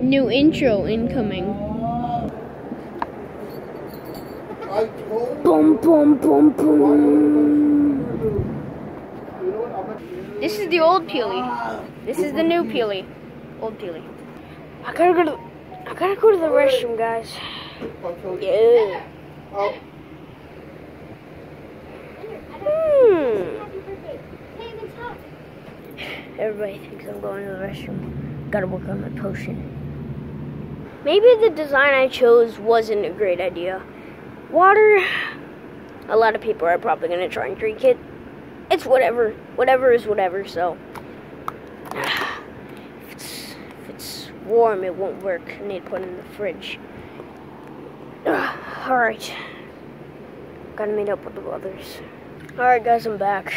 New intro incoming. Boom, boom, boom, boom. This is the old Peely. This is the new Peely. Old Peely. I gotta go to. I gotta go to the restroom, guys. Yeah. Hmm. Everybody thinks I'm going to the restroom. Gotta work on my potion. Maybe the design I chose wasn't a great idea. Water, a lot of people are probably gonna try and drink it. It's whatever. Whatever is whatever, so. If it's, if it's warm, it won't work. I need to put it in the fridge. Alright. Gotta meet up with the others. Alright, guys, I'm back.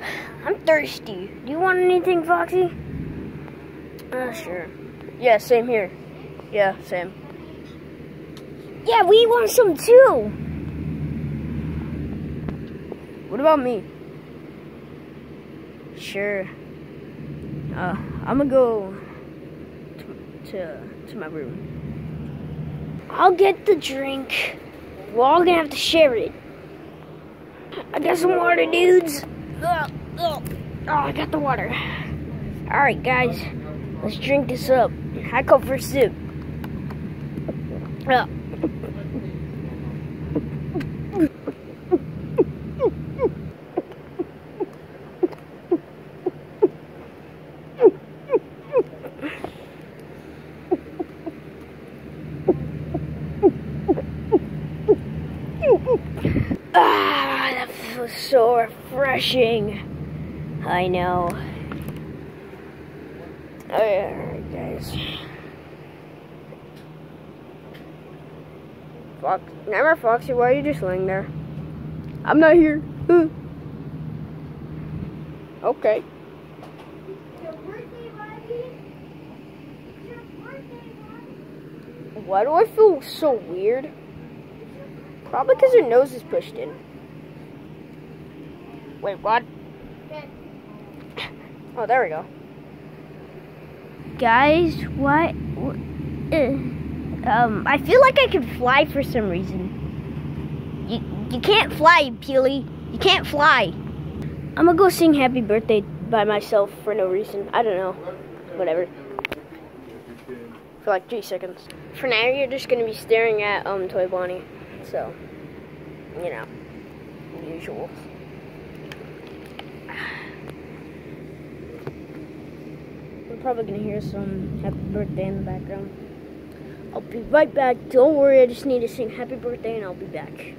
I'm thirsty. Do you want anything, Foxy? Uh, sure. Yeah, same here. Yeah, same. Yeah, we want some too. What about me? Sure. Uh, I'm gonna go to, to, to my room. I'll get the drink. We're all gonna have to share it. I got some water, dudes. Oh, I got the water. All right, guys, let's drink this up. I go for a sip. Ah, that feels so refreshing. I know. Oh, yeah, guys. Fox, remember Foxy? Why are you just laying there? I'm not here. okay. Why do I feel so weird? Probably because her nose is pushed in. Wait, what? Oh, there we go. Guys, what? Uh, um, I feel like I can fly for some reason. You, you can't fly, Peely. You can't fly. I'm gonna go sing Happy Birthday by myself for no reason. I don't know. Whatever. For like three seconds. For now, you're just gonna be staring at um Toy Bonnie. So, you know, usual. Probably gonna hear some happy birthday in the background. I'll be right back. Don't worry, I just need to sing happy birthday and I'll be back.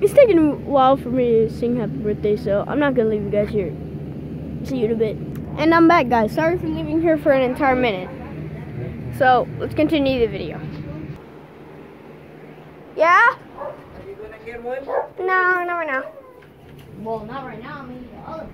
It's taking a while for me to sing happy birthday, so I'm not gonna leave you guys here. See you in a bit. And I'm back, guys. Sorry for leaving here for an entire minute. So let's continue the video. Yeah? Are you gonna get one? No, not right now. Well, not right now. Maybe the other.